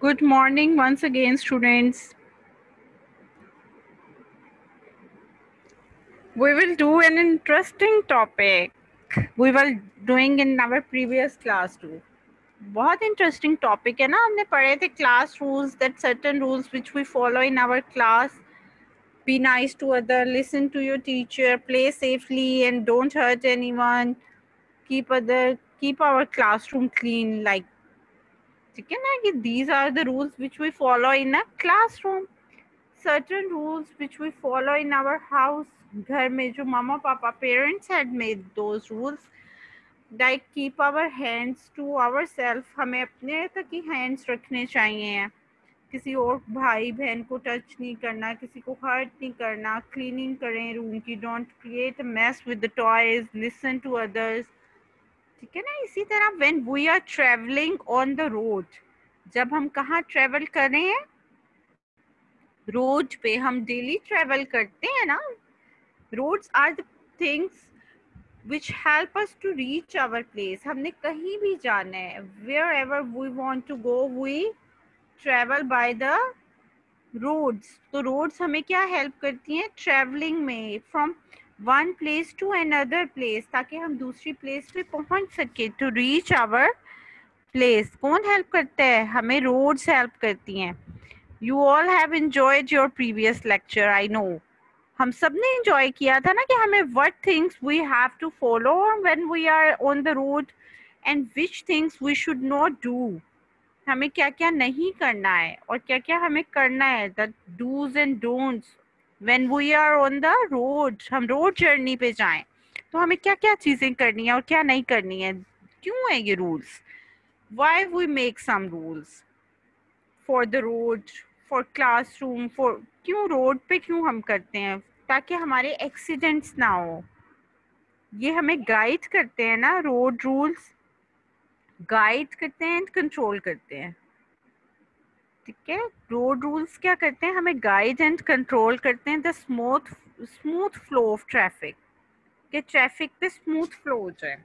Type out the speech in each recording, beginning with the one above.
Good morning once again, students. We will do an interesting topic. We were doing in our previous class too. बहुत interesting topic है ना हमने पढ़े थे class rules that certain rules which we follow in our class be nice to other listen to your teacher play safely and don't hurt anyone keep other keep our classroom clean like ठीक है ना? कि these are the rules which we follow in a classroom certain rules which we follow in our house घर में जो मामा पापा parents had made those rules like keep our hands to our self हमें अपने तक ही हैंड्स रखने चाहिए किसी और भाई बहन को टच नहीं करना, किसी को हर्ट नहीं करना। क्लीनिंग करें रूम की। Don't create mess with the toys listen to others ठीक है ना? इसी तरह when we are travelling on the road जब हम कहाँ ट्रेवल कर रहे हैं? रोड पे हम डेली ट्रेवल करते हैं ना? Roads are the things which help us to reach our place हमने कहीं भी जाना है wherever we want to go we travel by the roads तो रोड्स हमें क्या हेल्प करती हैं? ट्रेवलिंग में from one place to another place ताकि हम दूसरी प्लेस पे पहुँच सके टू रीच आवर प्लेस कौन हेल्प करता है? हमें रोड्स हेल्प करती हैं। You all have enjoyed your previous lecture I know हम सबने इंजॉय किया था ना कि हमें what things we have to follow when we are on the road and which things we should not do हमें क्या क्या नहीं करना है और क्या क्या हमें करना है? The dos and don'ts when we are on the road हम रोड जर्नी पे जाएँ तो हमें क्या क्या चीज़ें करनी है और क्या नहीं करनी है? क्यों है ये rules why we make some rules for the road for classroom for क्यों रोड पे क्यों हम करते हैं? ताकि हमारे एक्सीडेंट्स ना हो। ये हमें गाइड करते हैं ना रोड रूल्स गाइड करते हैं एंड कंट्रोल करते हैं। ठीक है? रोड रूल्स क्या करते हैं? हमें गाइड एंड कंट्रोल करते हैं the smooth smooth flow of traffic कि ट्रैफ़िक पे स्मूथ फ्लो हो जाए।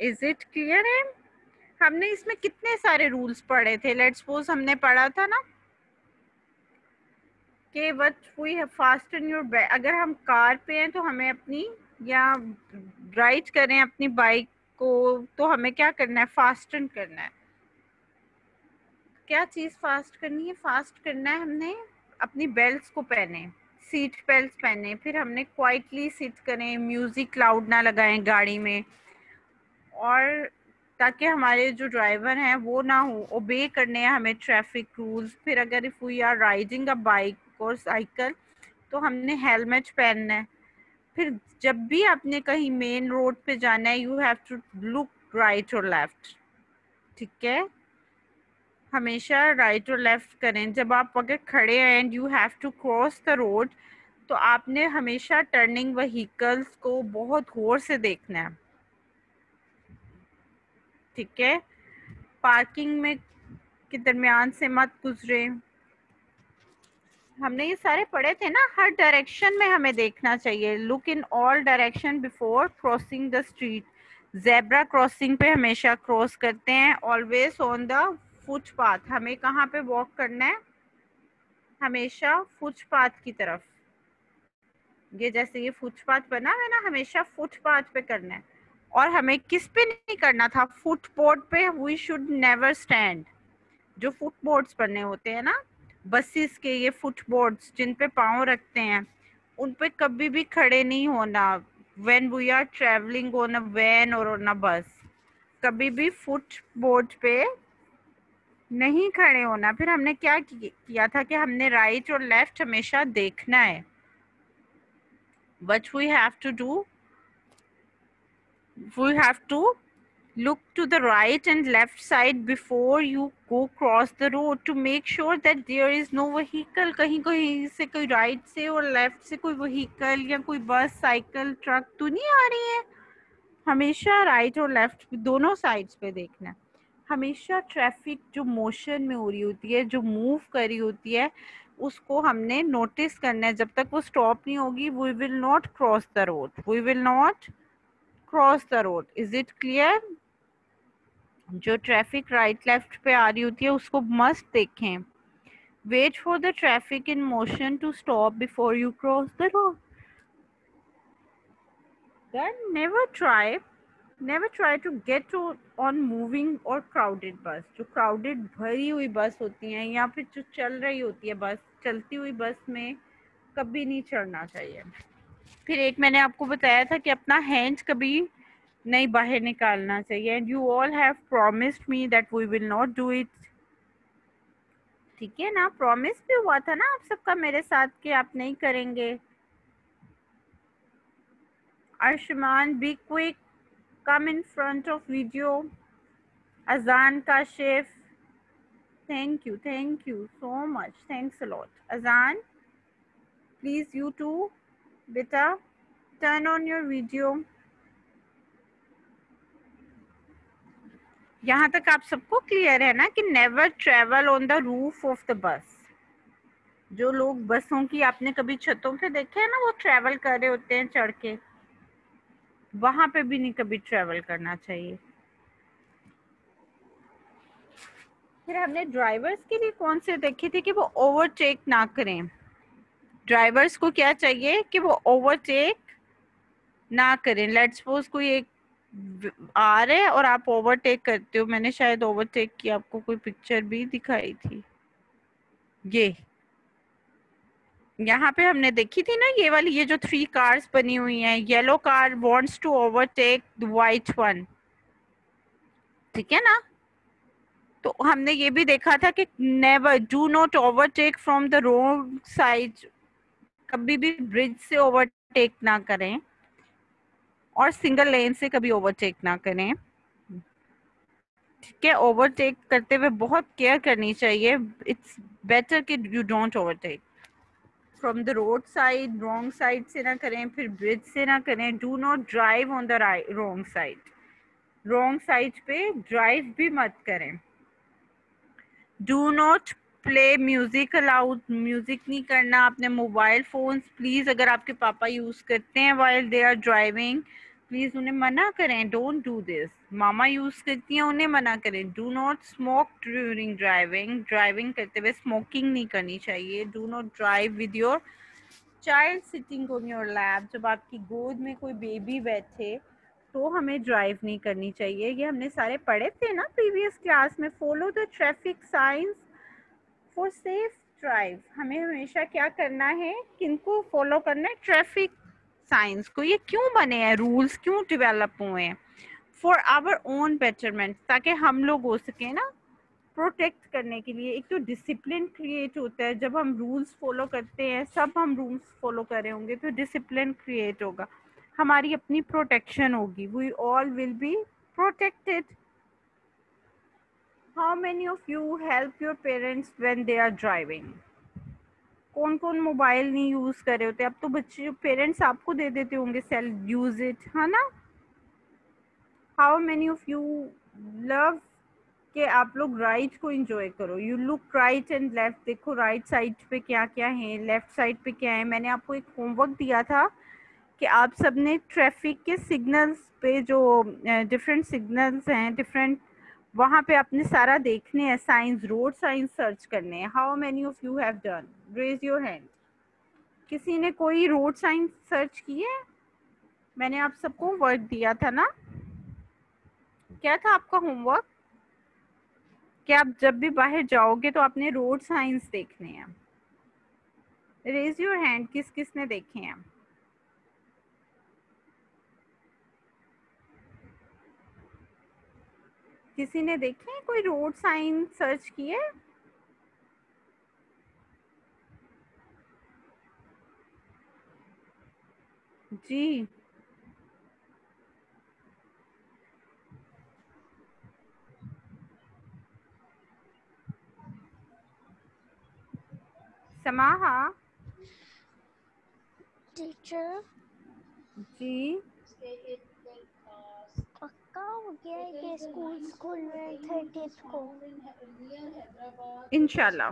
इज़ इट क्लियर है हमने इसमें कितने सारे रूल्स पढ़े थे? लेट सपोज़ हमने पढ़ा था ना? कि what we fast in your अगर हम कार पे हैं तो हमें अपनी, या राइड करें अपनी बाइक को तो हमें क्या करना है? फास्टन करना है। क्या चीज़ फास्ट करनी है? फास्ट करना है हमने अपनी बेल्ट को पहने सीट बेल्ट पहने, फिर हमने क्वाइटली सिट करें म्यूज़िक लाउड ना लगाएँ गाड़ी में, और ताकि हमारे जो ड्राइवर हैं वो ना हो ओबे करने हैं हमें ट्रैफ़िक रूल्स फिर अगर if we are riding a bike और साइकिल तो हमने हेलमेट पहनना है। फिर जब भी आपने कहीं मेन रोड पे जाना है you have to look right और लेफ़्ट ठीक है? हमेशा राइट और लेफ़्ट करें। जब आप अगर खड़े हैं and you have to cross the road तो आपने हमेशा टर्निंग व्हीकल्स को बहुत गौर से देखना है। ठीक है? पार्किंग में के दरमियान से मत गुजरे। हमने ये सारे पढ़े थे ना, हर डायरेक्शन में हमें देखना चाहिए। Look in all direction before crossing the street zebra crossing पे हमेशा क्रॉस करते हैं। ऑलवेज ऑन द फुटपाथ, हमें कहाँ पे वॉक करना है? हमेशा फुटपाथ की तरफ़। ये जैसे ये फुटपाथ बना है ना, हमेशा फुटपाथ पे करना है। और हमें किस पे नहीं करना था? फुटबोर्ड पे वी शुड नेवर स्टैंड जो फुटबोर्ड्स बनने होते हैं ना, बसेस के ये फुटबोर्ड्स जिन पे पाँव रखते हैं, उन पे कभी भी खड़े नहीं होना। When we are travelling on a van और ऑन अ बस कभी भी फुटबोर्ड पे नहीं खड़े होना। फिर हमने क्या किया था कि हमने राइट और लेफ़्ट हमेशा देखना है। What we have to do we have to look to the right and left side before you go cross the road to make sure that there is no vehicle कहीं कहीं से कोई right से और left से कोई vehicle या कोई बस साइकिल ट्रक तो नहीं आ रही है। हमेशा राइट और लेफ़्ट दोनों साइड्स पे देखना है। हमेशा ट्रैफ़िक जो मोशन में हो रही होती है, जो मूव कर होती है, उसको हमने नोटिस करना है। जब तक वो स्टॉप नहीं होगी we will not cross the road we will not cross the road is it clear जो ट्रैफ़िक राइट लेफ़्ट पे आ रही होती है, उसको मस्ट देखें। Wait for the traffic in motion to stop before you cross the road then never try try to get to on moving or crowded bus. जो crowded भरी हुई बस होती हैं या फिर जो चल रही होती है बस चलती हुई बस में कभी नहीं चढ़ना चाहिए। फिर एक मैंने आपको बताया था कि अपना हैंड कभी नहीं बाहर निकालना चाहिए। And you all have promised me that we will not do it ठीक है ना? प्रॉमिस भी हुआ था ना आप सबका मेरे साथ कि आप नहीं करेंगे। Arshman, be quick. Come in front of video. Azan Kashif. Thank you. Thank you so much. Thanks a lot. Azan, please you too. Beta, turn on your video. यहाँ तक आप सबको क्लियर है ना कि never travel on the roof of the bus जो लोग बसों की आपने कभी छतों पे देखे हैं ना वो ट्रेवल कर रहे होते हैं चढ़ के वहाँ पे भी नहीं कभी ट्रेवल करना चाहिए। फिर हमने ड्राइवर्स के लिए कौन से देखे थे कि वो ओवरटेक ना करें? ड्राइवर्स को क्या चाहिए कि वो ओवरटेक ना करें? लेट्स सपोज़ कोई एक आ रहे और आप ओवरटेक करते हो। मैंने शायद ओवरटेक की, आपको कोई पिक्चर भी दिखाई थी। ये। यहाँ पे हमने देखी थी ना, ये वाली, ये जो थ्री कार्स बनी हुई हैं yellow car wants to overtake white one ठीक है ना? तो हमने ये भी देखा था कि never do not overtake from the road side कभी भी ब्रिज से ओवरटेक ना करें और सिंगल लेन से कभी ओवरटेक ना करें। ठीक है? ओवरटेक करते हुए बहुत केयर करनी चाहिए। इट्स बेटर कि you don't overtake from the road side wrong side से ना करें, फिर ब्रिज से ना करें do not drive on the wrong side wrong side पे ड्राइव भी मत करें. Do not play music aloud music नहीं करना अपने मोबाइल फोन्स प्लीज़ अगर आपके पापा यूज़ करते हैं while they are driving please उन्हें मना करें डोंट डू दिस मामा यूज़ करती हैं, उन्हें मना करें। Do not smoke during driving driving करते हुए स्मोकिंग नहीं करनी चाहिए। Do not drive with your child sitting on your lap जब आपकी गोद में कोई बेबी बैठे तो हमें ड्राइव नहीं करनी चाहिए। ये हमने सारे पढ़े थे ना प्रीवियस क्लास में। Follow the traffic signs for safe drive हमें हमेशा क्या करना है? किनको फॉलो करना है? ट्रैफ़िक साइंस को। ये क्यों बने हैं? रूल्स क्यों डेवलप हुए हैं? फॉर आवर ओन बेटरमेंट ताकि हम लोग हो सके ना प्रोटेक्ट करने के लिए। एक तो डिसिप्लिन क्रिएट होता है, जब हम रूल्स फॉलो करते हैं, सब हम रूल्स फॉलो कर रहे होंगे तो डिसिप्लिन क्रिएट होगा। हमारी अपनी प्रोटेक्शन होगी। We all will be protected how many of you help your parents when they are driving कौन कौन मोबाइल नहीं यूज़ कर रहे होते? अब तो बच्चे पेरेंट्स आपको दे देते होंगे सेल यूज़ इट है ना? How many of you love कि आप लोग राइट को इंजॉय करो। You look right and left देखो राइट साइड पे क्या क्या है लेफ़्ट साइड पे क्या है। मैंने आपको एक होमवर्क दिया था कि आप सबने ट्रैफ़िक के सिग्नल्स पे जो डिफरेंट सिग्नल्स हैं डिफरेंट वहाँ पे आपने सारा देखने हैं साइंस रोड साइंस सर्च करने हैं। How many of you have done raise your hand किसी ने कोई रोड साइंस सर्च किए मैंने आप सबको वर्क दिया था ना? क्या था आपका होमवर्क कि आप जब भी बाहर जाओगे तो आपने रोड साइंस देखने हैं। रेज योर हैंड किस किस ने देखे हैं। किसी ने देखे कोई रोड साइन सर्च किए? जी। समाहा टीचर जी पक्का हो गया है कि स्कूल स्कूल में थर्टी को इंशाल्लाह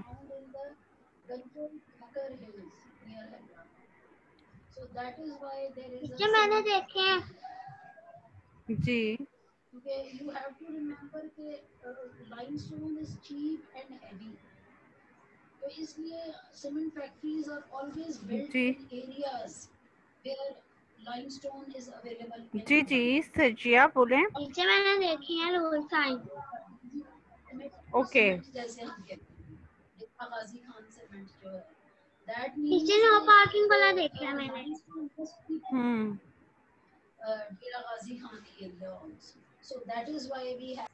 टीचर मैंने देखे हैं जी Okay, you have to remember that uh, limestone is cheap and heavy. तो इसलिए cement factories are always built ji. in areas where limestone is available. in जी जी सजिया बोले टीचर मैंने देखे हैं रोड साइन Okay. Cement जैसे हम कहते हैं एक आगाजी खान सीमेंट जो है that टीचर नो पार्किंग वाला देखा है मैंने हम्म uh, Dera Ghazi Khan area also. So that is why we have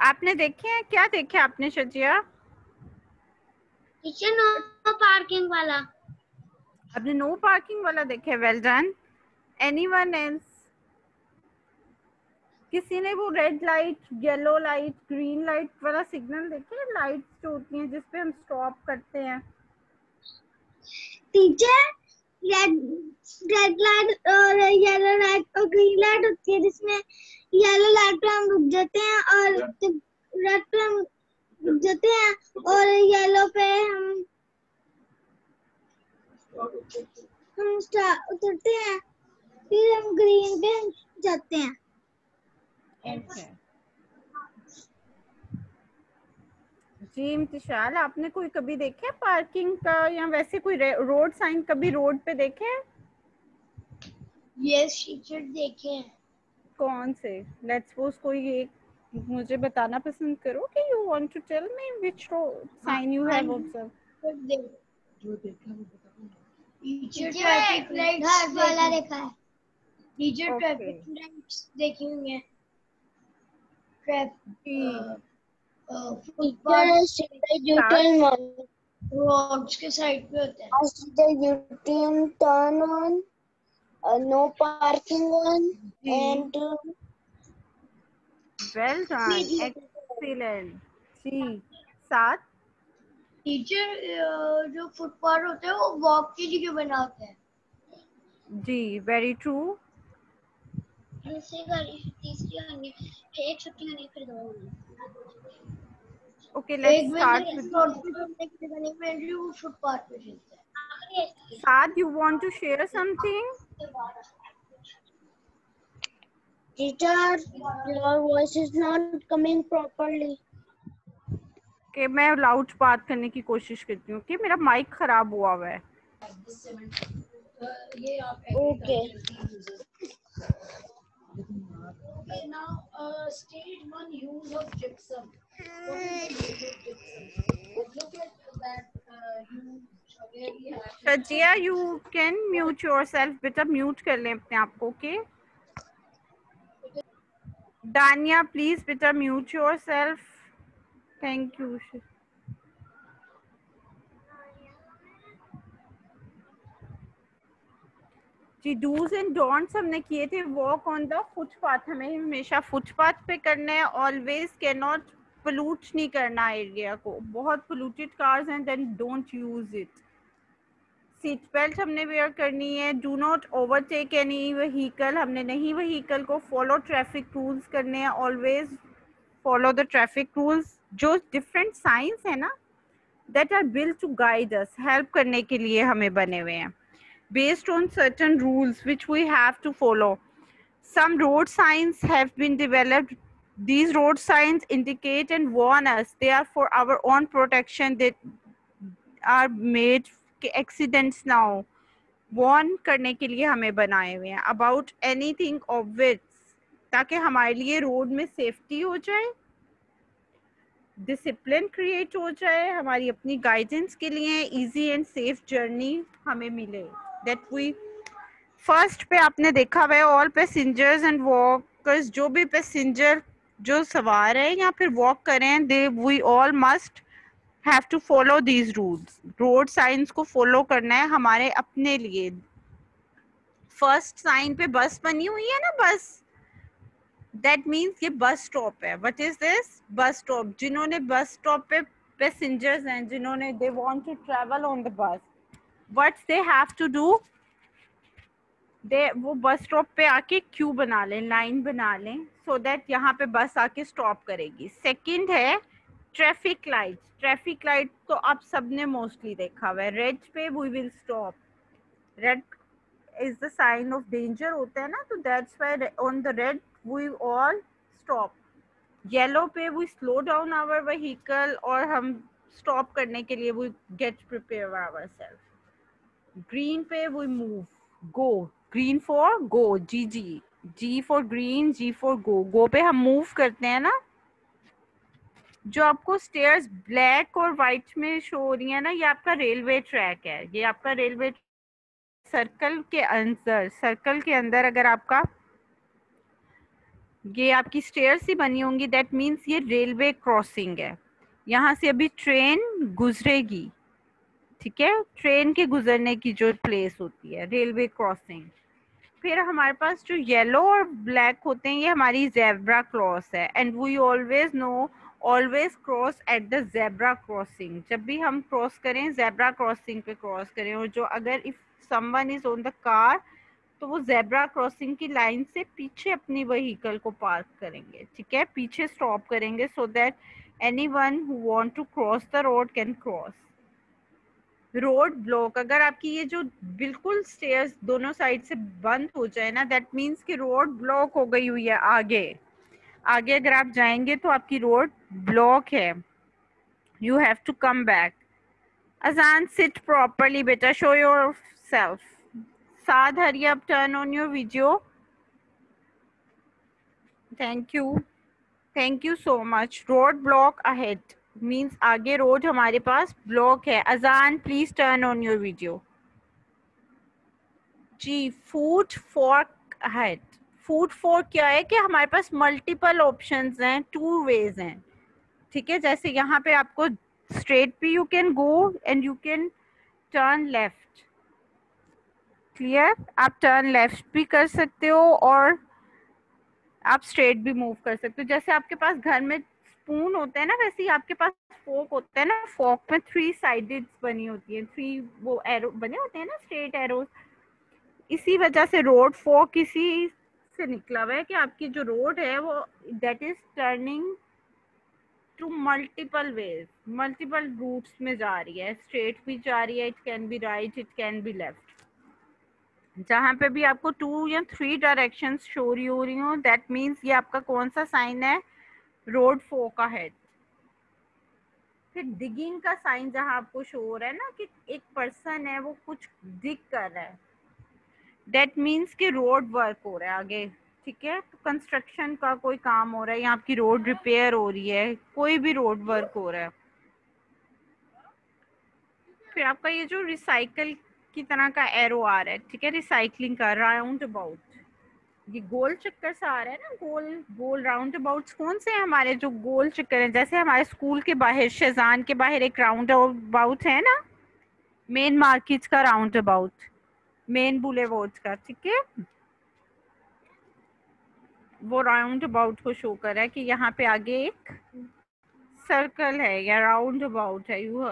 आपने देखे हैं? क्या देखे आपने टीचर नो पार्किंग वाला। आपने नो पार्किंग वाला देखे? वेल डन एनीवन एल्स किसी ने वो red light yellow light green light वाला सिग्नल देखे? लाइट्स जो होती हैं जिसपे हम स्टॉप करते हैं। टीचर रेड रेड लाइट और येलो लाइट और ग्रीन लाइट होती है जिसमें येलो लाइट पे हम रुक जाते हैं और रेड पे हम रुक जाते हैं और येलो पे हम हम उतरते हैं फिर हम ग्रीन पे जाते हैं। जी इम्तिशाल आपने कोई कभी देखे पार्किंग का या वैसे कोई रोड साइन कभी रोड पे देखे हैं? यस टीचर देखे हैं। कौन से? लेट्स सपोज़ कोई एक मुझे बताना पसंद करो कि you want to tell me which sign you have observe teacher traffic lights वाला देखा है। टीचर ट्रैफ़िक लाइट्स देखी हुई है। ट्रैफ़िक रोड्स के साइड पे होते हैं। No parking on, जी। and uh, well done excellent सात टीचर जो। फुटपाथ होते हैं वो वॉक की जगह बनाते हैं? जी वेरी ट्रू दूसरी गाड़ी तीसरी होंगी एक छुट्टी होनी फिर दो ओके लेट्स में स्टार्ट सात you want to share something teacher, your voice is not coming properly. कि मैं लाउड बात करने की कोशिश करती हूँ कि मेरा माइक खराब हुआ हुआ है this cement. Uh, ये आप Okay. agriculture Sajiya you can mute yourself बेटा म्यूट कर लें अपने आप को ओके दानिया प्लीज़ बेटा mute yourself thank you ji dos and don'ts हमने किए थे. वॉक ऑन द फुटपाथ हमें हमेशा फुटपाथ पे करना है. ऑलवेज कैन नॉट पोलूट नहीं करना एरिया को। बहुत पोलूटेड कार्स हैं then don't use it seat belt हमने वेयर करनी है। Do not overtake any vehicle हमने नहीं व्हीकल को फॉलो ट्रैफ़िक रूल्स करने हैं। Always follow the traffic rules जो डिफरेंट साइंस है ना that are build to guide us help करने के लिए हमें बने हुए हैं। Based on certain rules which we have to follow. Some road signs have been developed. These road signs indicate and warn us. They are for our own protection. They are made accidents now. warn करने के लिए हमें बनाए हुए हैं about anything of which, ताकि हमारे लिए रोड में सेफ्टी हो जाए डिसिप्लिन क्रिएट हो जाए, हमारी अपनी गाइडेंस के लिए इजी एंड सेफ़ जर्नी हमें मिले दैट वी फ़र्स्ट पे आपने देखा हुआ है ऑल पैसेंजर्स एंड वॉकर्स जो भी पैसेंजर जो सवार है या फिर वॉक करें they we all must have to follow these rules road signs को फॉलो करना है हमारे अपने लिए. फ़र्स्ट साइन पे बस बनी हुई है ना बस दैट मीन्स ये बस स्टॉप है. What is this bus stop जिन्होंने बस स्टॉप पे पैसेंजर्स हैं, जिन्होंने they want to travel on the bus what's they have to do they, वो बस स्टॉप पे आके क्यू बना लें, लाइन बना लें सो दैट यहाँ पे बस आके स्टॉप करेगी। सेकंड है ट्रैफ़िक लाइट ट्रैफ़िक लाइट तो आप सबने मोस्टली देखा हुआ है। रेड पे we will stop red is the sign of danger होता है ना तो that's why on the red we all stop yellow पे we slow down our vehicle और हम स्टॉप करने के लिए we get prepare our self green पे we move go green for go G G G for green G for go go पे हम move करते हैं ना? जो आपको स्टेयर्स ब्लैक और वाइट में शो हो रही है ना, ये आपका रेलवे ट्रैक है। ये आपका रेलवे सर्कल के अंदर सर्कल के अंदर अगर आपका ये आपकी स्टेयर्स ही बनी होंगी दैट मीन्स ये रेलवे क्रॉसिंग है। यहाँ से अभी ट्रेन गुजरेगी। ठीक है? ट्रेन के गुजरने की जो प्लेस होती है रेलवे क्रॉसिंग फिर हमारे पास जो येलो और ब्लैक होते हैं, ये हमारी जेब्रा क्रॉस है। And we always no always cross at the zebra crossing जब भी हम क्रॉस करें जेब्रा क्रॉसिंग पे क्रॉस करें, और जो अगर if someone is on the car तो वो जेब्रा क्रॉसिंग की लाइन से पीछे अपनी वहीकल को पार्क करेंगे। ठीक है? पीछे स्टॉप करेंगे so that any one who want to cross the road can cross road block, अगर आपकी ये जो बिल्कुल स्टेयर्स दोनों साइड से बंद हो जाए ना दैट मीन्स कि रोड ब्लॉक हो गई हुई है आगे। आगे अगर आप जाएँगे तो आपकी रोड ब्लॉक है। You have to come back Azan sit properly बेटा show your self Saad hurry up turn on your video thank you thank you so much road block ahead means आगे रोड हमारे पास block है। Azan please turn on your video ji food fork ahead food fork क्या है कि हमारे पास multiple options हैं टू वेज हैं। ठीक है, जैसे यहाँ पे आपको स्ट्रेट भी you can go and you can turn left clear आप टर्न लेफ़्ट भी कर सकते हो और आप स्ट्रेट भी मूव कर सकते हो। जैसे आपके पास घर में स्पून होते हैं ना, वैसे ही आपके पास फोक होता है ना फोक में थ्री साइडेड बनी होती है थ्री वो एरो बने होते हैं ना स्ट्रेट एरोज इसी वजह से रोड फोक इसी से निकला हुआ है कि आपकी जो रोड है वो that is turning to multiple ways multiple routes में जा रही है स्ट्रेट भी जा रही है it can be right it can be left जहाँ पे भी आपको टू या थ्री डायरेक्शन शो रही हो रही हो दैट मीन्स ये आपका कौन सा साइन है? रोड फो का हेड फिर डिगिंग का साइन जहाँ आपको शो हो रहा है ना कि एक पर्सन है, वो कुछ डिग कर रहा है। डेट मीन्स कि रोड वर्क हो रहा है आगे, ठीक है? तो कंस्ट्रक्शन का कोई काम हो रहा है या आपकी रोड रिपेयर हो रही है, कोई भी रोड वर्क हो रहा है। फिर आपका ये जो रिसाइकल की तरह का एरो आ रहा है, ठीक है? रिसाइकलिंग का राउंड अबाउट ये गोल चक्कर से आ रहा है ना, गोल गोल राउंड अबाउट कौन से हैं हमारे जो गोल चक्कर हैं? जैसे हमारे स्कूल के बाहर शेजान के बाहर एक राउंड अबाउट है ना? मेन मार्केट का राउंड अबाउट मेन बुलेवर्ड का, ठीक है? वो राउंड अबाउट को शो कर रहा है कि यहाँ पे आगे एक सर्कल है या राउंड अबाउट है you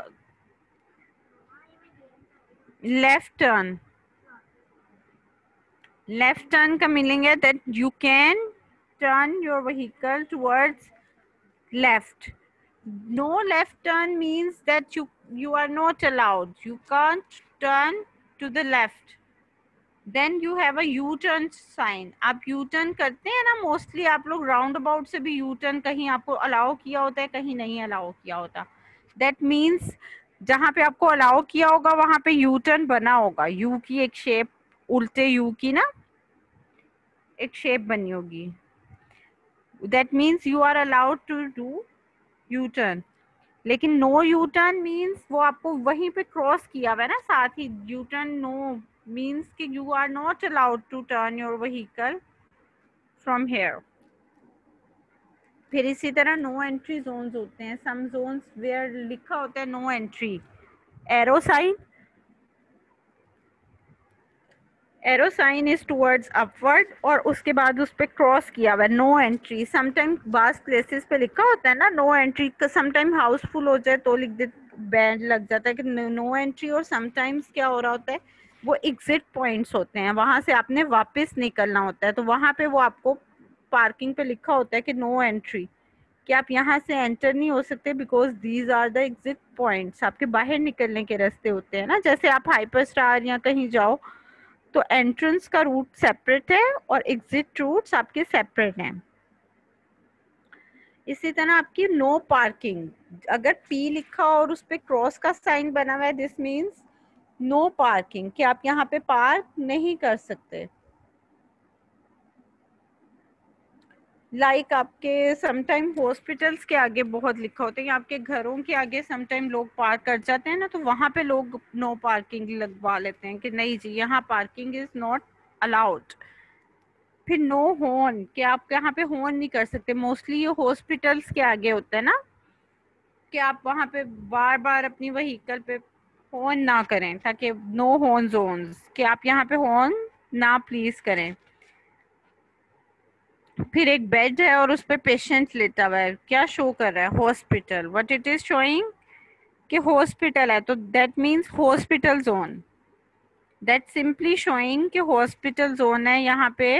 left turn left turn का मीनिंग है that you can turn your vehicle towards left no left turn means that you you are not allowed. You can't turn to the left. Then you have a U turn sign आप U turn करते हैं ना mostly आप लोग round about से भी U turn कहीं आपको अलाउ किया होता है, कहीं नहीं अलाउ किया होता। दैट मीन्स जहाँ पे आपको अलाउ किया होगा, वहाँ पे यू टर्न बना होगा। यू की एक शेप उल्टे यू की ना एक शेप बनी होगी। That means you are allowed to do U turn लेकिन नो यू टर्न मीन्स वो आपको वहीं पे क्रॉस किया हुआ है ना, साथ ही यू टर्न नो मीन्स कि you are not allowed to turn your vehicle from here फिर इसी तरह नो एंट्री जोन्स होते हैं। सम जोन्स वेयर लिखा होता है no entry arrow sign arrow sign is towards upward और उसके बाद उस पर क्रॉस किया हुआ है नो एंट्री समटाइम बास प्लेसेस पे लिखा होता है ना नो एंट्री समटाइम हाउसफुल हो जाए तो लिख दे बैंड लग जाता है कि नो एंट्री और समटाइम्स क्या हो रहा होता है, वो एग्जिट पॉइंट्स होते हैं. वहाँ से आपने वापस निकलना होता है तो वहाँ पे वो आपको पार्किंग पे लिखा होता है कि नो एंट्री कि आप यहाँ से एंटर नहीं हो सकते because these are the exit points आपके बाहर निकलने के रास्ते होते हैं ना, जैसे आप हाइपर स्टार या कहीं जाओ तो एंट्रेंस का रूट सेपरेट है और एग्जिट रूट्स आपके सेपरेट हैं। इसी तरह आपकी नो पार्किंग अगर पी लिखा और उस पर क्रॉस का साइन बना हुआ है दिस मीन्स नो पार्किंग कि आप यहाँ पे पार्क नहीं कर सकते। लाइक like आपके समटाइम हॉस्पिटल्स के आगे बहुत लिखा होता है आपके घरों के आगे समटाइम लोग पार्क कर जाते हैं ना तो वहाँ पे लोग नो पार्किंग लगवा लेते हैं कि नहीं जी, यहाँ पार्किंग इज़ नॉट अलाउड फिर नो होन कि आप यहाँ पे होन नहीं कर सकते। मोस्टली ये हॉस्पिटल्स के आगे होता है ना, कि आप वहाँ पे बार बार अपनी वहीकल पे होन ना करें, ताकि नो होन जोन्स कि आप यहाँ पे होन ना प्लीज़ करें। फिर एक बेड है और उस पर पेशेंट लेटा हुआ है। क्या शो कर रहा है? Hospital what it is showing कि हॉस्पिटल है तो that means hospital zone that simply showing कि हॉस्पिटल जोन है, यहाँ पे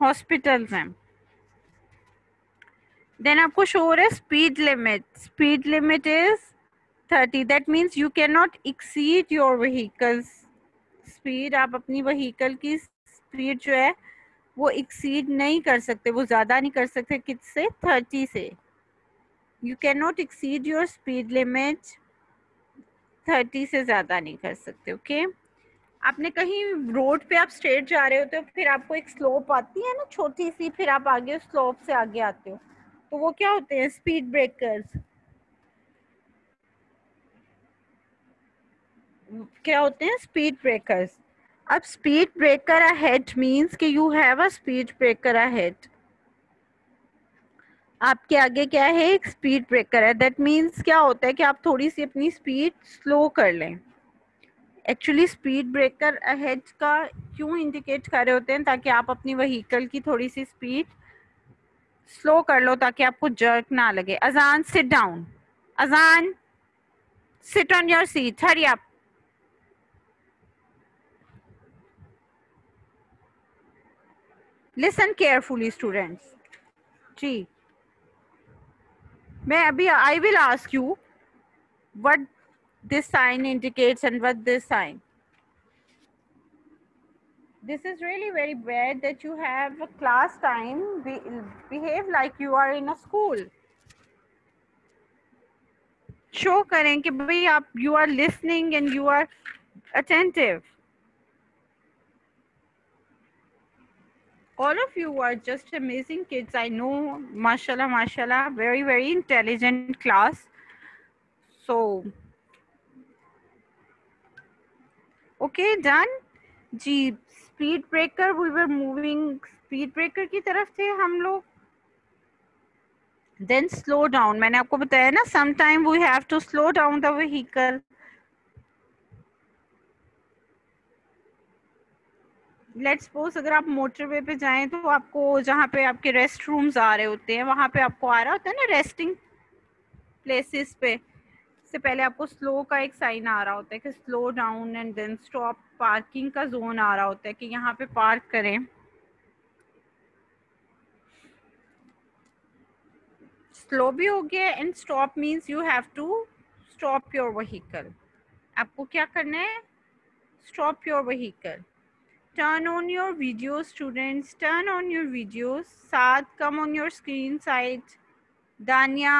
हॉस्पिटल्स हैं। देन आपको शो हो रहा है speed limit speed limit is thirty that means you can not exceed your vehicles speed आप अपनी व्हीकल की स्पीड जो है वो एक्सीड नहीं कर सकते, वो ज़्यादा नहीं कर सकते किससे? थर्टी से। You can not exceed your speed limit thirty से ज़्यादा नहीं कर सकते ओके okay? आपने कहीं रोड पे आप स्ट्रेट जा रहे होते हो, फिर आपको एक स्लोप आती है ना छोटी सी, फिर आप आगे स्लोप से आगे आते हो। तो वो क्या होते हैं? स्पीड ब्रेकर्स क्या होते हैं? स्पीड ब्रेकर्स अब स्पीड ब्रेकर अहेड मींस कि you have a speed breaker ahead आपके आगे क्या है? एक स्पीड ब्रेकर है दैट मींस क्या होता है कि आप थोड़ी सी अपनी स्पीड स्लो कर लें. एक्चुअली स्पीड ब्रेकर अहेड का क्यों इंडिकेट कर रहे होते हैं? ताकि आप अपनी वहीकल की थोड़ी सी स्पीड स्लो कर लो, ताकि आपको जर्क ना लगे. Azan sit down Azan sit on your seat hurry आप लिसन केयरफुली स्टूडेंट्स जी मैं अभी I will ask you what this sign indicates and what this sign. This is really very bad that you have a class time, be, behave like you are in a school. Show करें कि भाई आप you are listening and you are attentive. all of you are just amazing kids. I know, mashallah, mashallah, very, very intelligent class. So okay done ji speed breaker we were moving speed breaker की तरफ थे हम लोग then slow down मैंने आपको बताया ना some time we have to slow down the vehicle Let's suppose अगर आप मोटरवे पे जाएँ तो आपको जहाँ पे आपके रेस्ट रूम्स आ रहे होते हैं, वहाँ पे आपको आ रहा होता है ना रेस्टिंग प्लेसेस पे। से पहले आपको स्लो का एक साइन आ रहा होता है कि slow down and then stop parking का जोन आ रहा होता है कि यहाँ पे पार्क करें। स्लो भी हो गया and stop means you have to stop your vehicle आपको क्या करना है? Stop your vehicle turn on your video students turn on your videos Saad come on your screen side Dania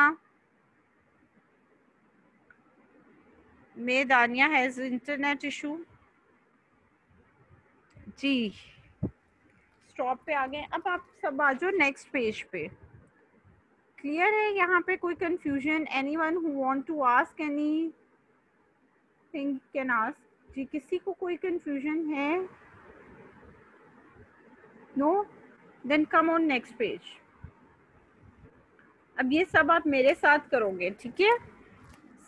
may Dania has internet issue जी stop पे आ गए अब आप सब आ जाओ नेक्स्ट पेज पे क्लियर है यहाँ पे कोई confusion any one who want to ask any thing can ask जी किसी को कोई कंफ्यूजन है no then come on next page अब ये सब आप मेरे साथ करोगे, ठीक है?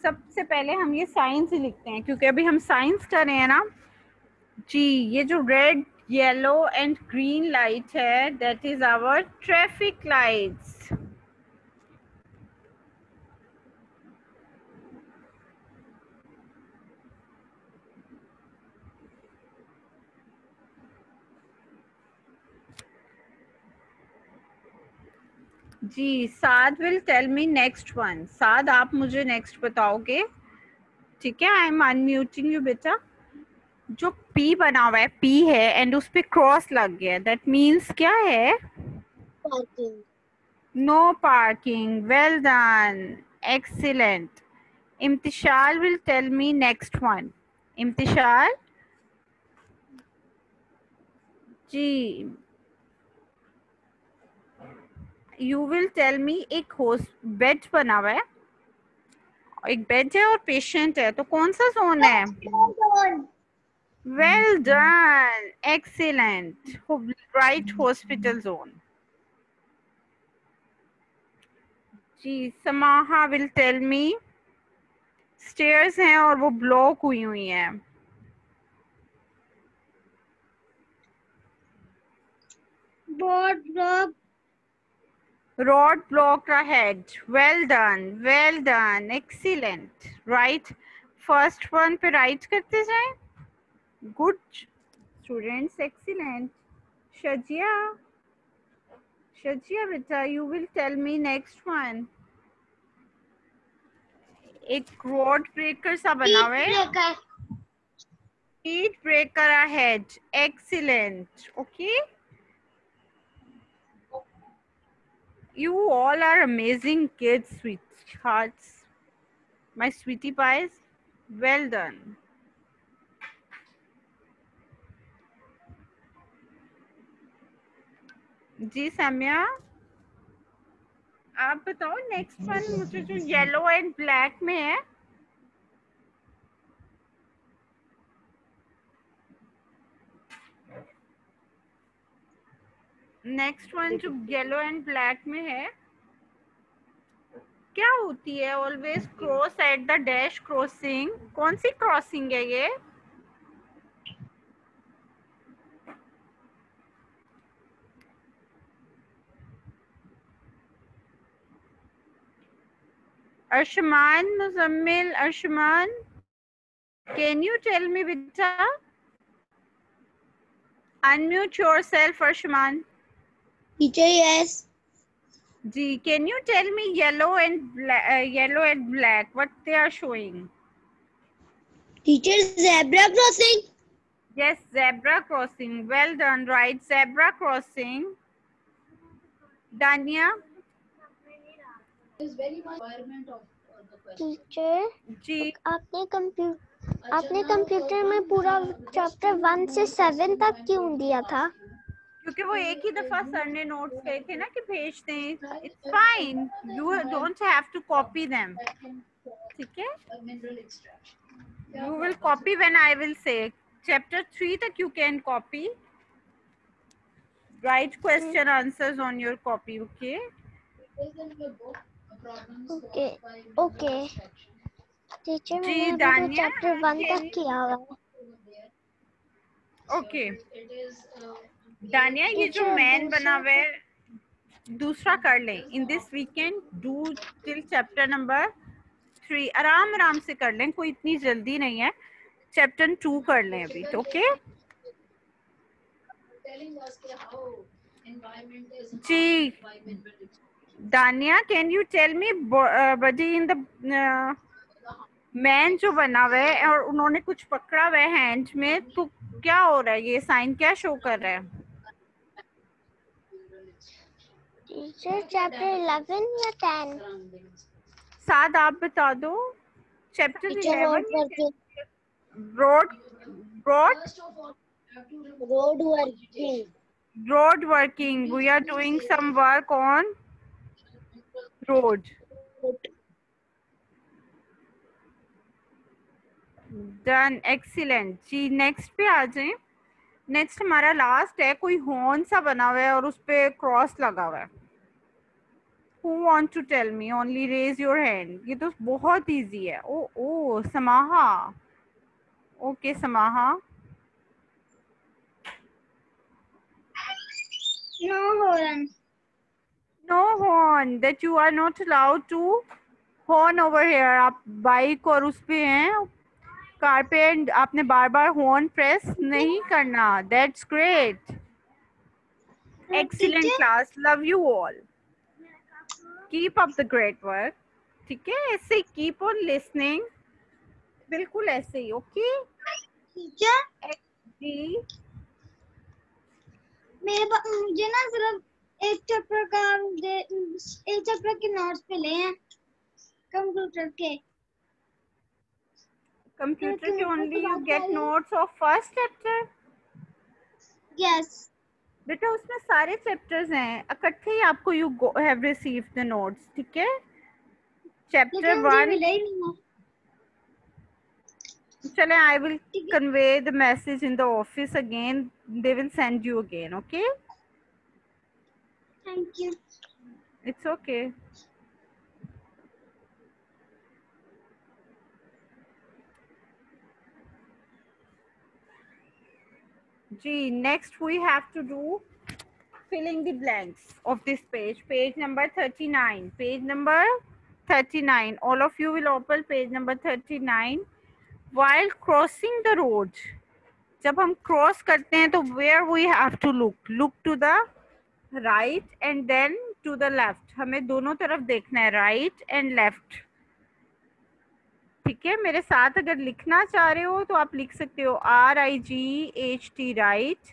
सबसे पहले हम ये साइंस ही लिखते हैं, क्योंकि अभी हम साइंस कर रहे हैं ना। जी, ये जो red yellow and green light है that is our traffic lights ji Saad will tell me next one Saad आप मुझे नेक्स्ट बताओगे? ठीक है आई एम अनम्यूटिंग यू बेटा। जो पी बना हुआ है पी है एंड उस पे क्रॉस लग गया दैट मीन्स क्या है. No parking well done excellent Imtishal will tell me next one Imtishal? Ji. You will tell me एक होस्ट बेड बना हुआ है एक बेड है और पेशेंट है तो कौन सा जोन है done. Excellent. Ho- Right hospital zone. Ji, Samaha will tell me stairs हैं और वो ब्लॉक हुई हुई हैं Board block. rod blocked ahead well done well done excellent right first one पे right करते जाएं good students excellent shajia shajia beta you will tell me next one एक रोड ब्रेकर सा बना हुआ है Breaker. speed breaker ahead excellent okay you all are amazing kids sweethearts my sweetie pies well done जी साम्या आप बताओ next one मुझे जो yellow and black में है नेक्स्ट वन जो येलो एंड ब्लैक में है क्या होती है always cross at the dash crossing कौन सी क्रॉसिंग है ये? Arshman Muzammil Arshman can you tell me बेटा unmute yourself arshman teacher yes ji can you tell me yellow and yellow and black what they are showing teacher zebra crossing yes zebra crossing well done right zebra crossing Dania teacher जी आपने computer अच्छा, हाँ, में पूरा हाँ, chapter one हाँ, से seven तक क्यों दिया था? क्योंकि वो एक ही दफ़ा सर ने नोट कहे थे ना कि भेज दें it's fine you don't have to copy them ठीक है? You will copy when I will say chapter three तक you can copy right question answers on your copy okay okay okay teacher मैंने चैप्टर वन तो तक किया हुआ okay दानिया ये जो मैन बना हुआ है दूसरा कर लें। In this weekend do till chapter number three आराम आराम से कर लें कोई इतनी जल्दी नहीं है। चैप्टर टू कर लें अभी तो okay ji. Dania can you tell me buddy in the man जो बना हुआ है और उन्होंने कुछ पकड़ा हुआ है हैंड में तो क्या हो रहा है? ये साइन क्या शो कर रहा है? साथ आप बता दो। Chapter road road working road working we are doing some work on road done excellent ji next पे आ जाए। नेक्स्ट हमारा लास्ट है। कोई हॉर्न सा बना हुआ है और उस पर क्रॉस लगा हुआ है। Who want to tell me only raise your hand ये तो बहुत इजी है ओ ओ Samaha okay Samaha No horn. no horn that you are not allowed to horn over here आप बाइक और उस पे हैं कार पे आपने बार बार हॉर्न प्रेस नहीं करना that's great excellent teacher? class love you keep up the great work. ठीक है? ऐसे keep on listening. बिल्कुल ऐसे ही ओके टीचर जी। मेरे मुझे ना सिर्फ़ एक चैप्टर का एक चैप्टर के नोट्स मिले हैं कंप्यूटर के। कंप्यूटर के only you get notes of first chapter yes बेटा उसमें सारे चैप्टर्स हैं। इकट्ठे ही आपको you have receive the notes ठीक है? चैप्टर वन चले I will convey the message in the office again they will send you again okay thank you it's okay. Ji next we have to do filling the blanks of this page page number 39 page number 39 all of you will open page number 39 while crossing the road जब हम cross करते हैं तो where we have to look look to the right and then to the left हमें दोनों तरफ़ देखना है राइट एंड लेफ़्ट ठीक है, मेरे साथ अगर लिखना चाह रहे हो तो आप लिख सकते हो R I G H T right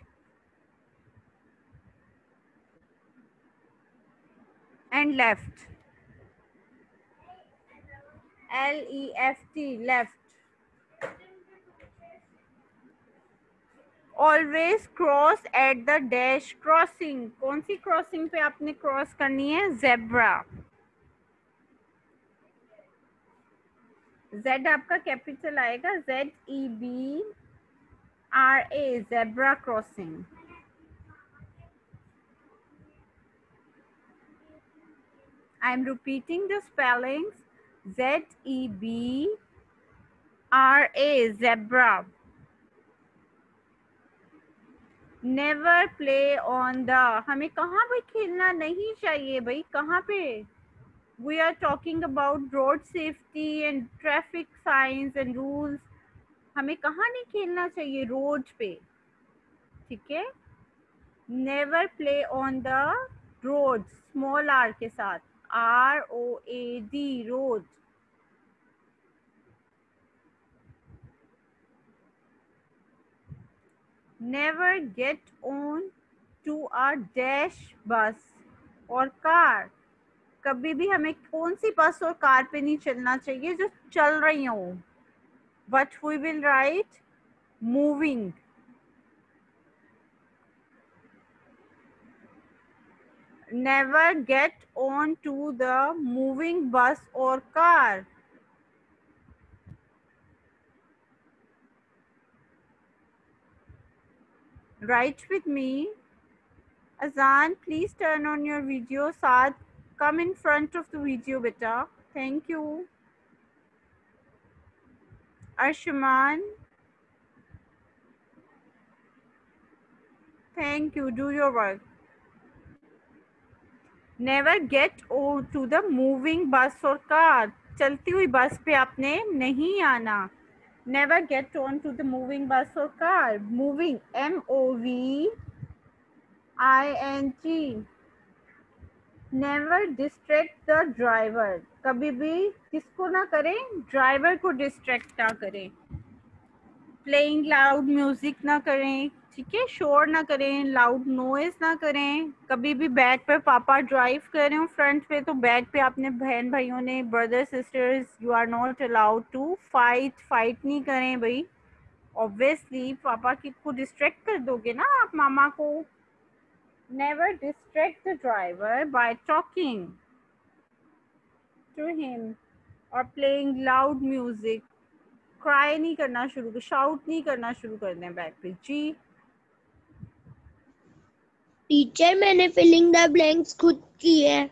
and left L E F T left always cross at the dash crossing कौन सी क्रॉसिंग पे आपने क्रॉस करनी है? जेब्रा जेड आपका कैपिटल आएगा Z E B R A zebra crossing I am repeating the spellings. Z E B R A, zebra. Never play on the हमें कहाँ पे खेलना नहीं चाहिए भाई, कहाँ पे? We are talking about road safety and traffic science and rules हमें कहाँ नहीं खेलना चाहिए? रोड पे। ठीक है? Never play on the road small R के साथ। R O A D road never get on to a dash bus or car. कभी भी हमें कौन सी बस और कार पे नहीं चलना चाहिए, जो चल रही हो। But we will write moving never get on to the moving bus और car write with me. Azan, please turn on your video. saad come in front of the video, beta. Thank you. Arshaman. Thank you. Do your work. Never get on to the moving bus or car. चलती हुई बस पे आपने नहीं आना never get on to the moving bus or car. Moving, M O V I N G. Never distract the driver. कभी भी किसको ना करें ड्राइवर को डिस्ट्रैक्ट ना करें। प्लेइंग लाउड म्यूज़िक ना करें, ठीक है? शोर ना करें लाउड नॉइज़ ना करें। कभी भी बैक पे पापा ड्राइव कर रहे हो फ्रंट पे तो बैक पे आपने बहन भाइयों ने brother sisters you are not allowed to fight fight नहीं करें भाई। ऑब्वियसली पापा की को डिस्ट्रैक्ट कर दोगे ना आप, मामा को। Distract the driver by talking to him और प्लेइंग लाउड म्यूज़िक क्राई नहीं करना शुरू कर शाउट नहीं करना शुरू कर दें बैक पे। जी। टीचर मैंने फिलिंग द ब्लैंक्स खुद की है।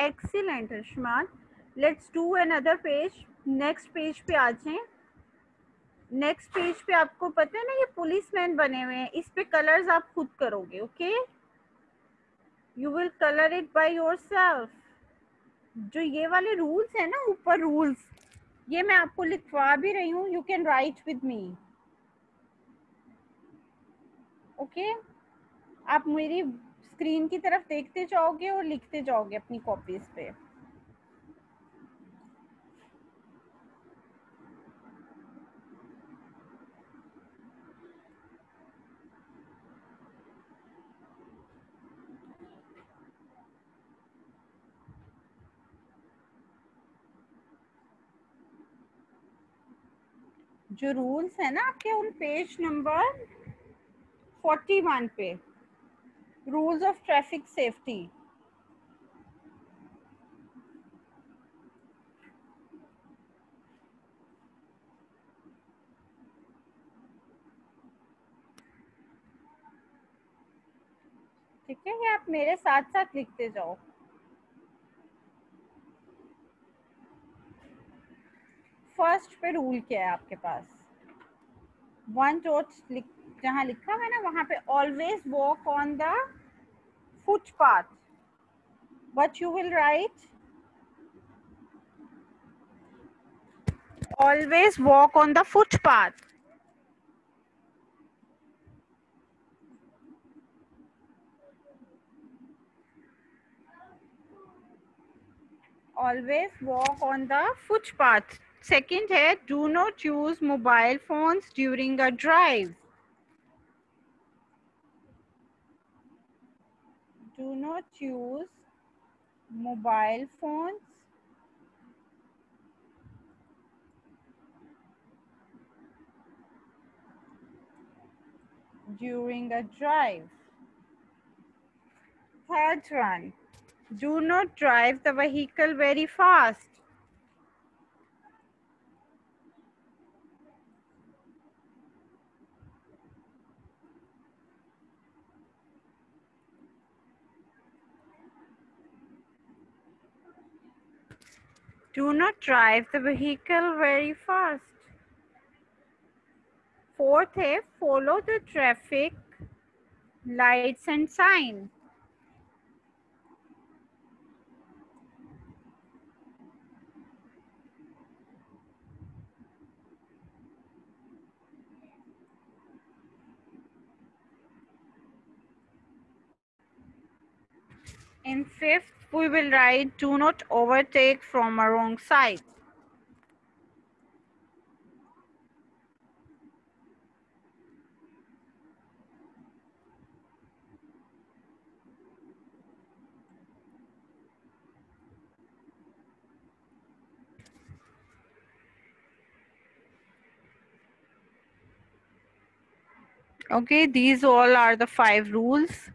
Excellent Harshman let's do another page next page पे आ जाएँ। नेक्स्ट पेज पे आपको पता है ना ये पुलिसमैन बने हुए हैं। इस पे कलर्स आप खुद करोगे okay you will colour it by yourself जो ये वाले रूल्स है ना, ऊपर रूल्स ये मैं आपको लिखवा भी रही हूँ you can write with me okay आप मेरी स्क्रीन की तरफ़ देखते जाओगे और लिखते जाओगे अपनी कॉपीज पे। जो रूल्स है ना आपके उन पेज नंबर 41 पे रूल्स ऑफ़ ट्रैफ़िक सेफ्टी ठीक है आप मेरे साथ साथ लिखते जाओ। फ़र्स्ट पे रूल क्या है आपके पास वन टोट लिख, जहाँ लिखा हुआ है ना, वहाँ पे always walk on the footpath what you will write always walk on the footpath Always walk on the footpath. Second है do not use mobile phones during a drive do not use mobile phones during a drive. Third one, do not drive the vehicle very fast. Do not drive the vehicle very fast. Fourth है follow the traffic lights and sign. In fifth, we will write do not overtake from a wrong side. Okay, these all are the five rules.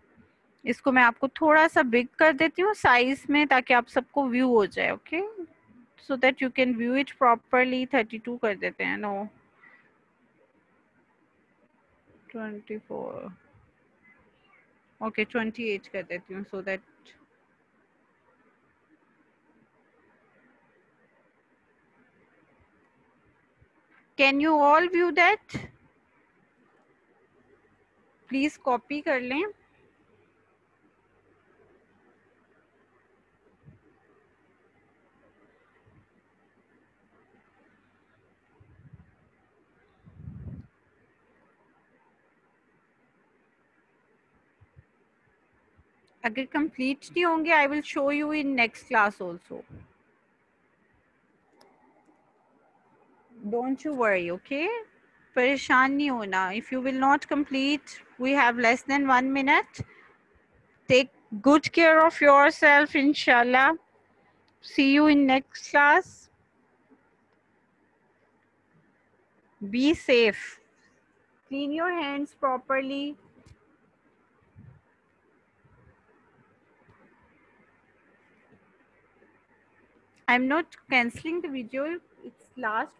इसको मैं आपको थोड़ा सा big कर देती हूँ size में ताकि आप सबको व्यू हो जाए okay so that you can view it properly thirty two कर देते हैं no twenty four okay twenty eight कर देती हूँ so that can you all view that please copy कर लें। अगर कंप्लीट नहीं होंगे I will show you in next class also don't you worry okay परेशान नहीं होना if you will not complete we have less than one minute take good care of yourself inshallah see you in next class be safe clean your hands properly I'm not canceling the video. It's last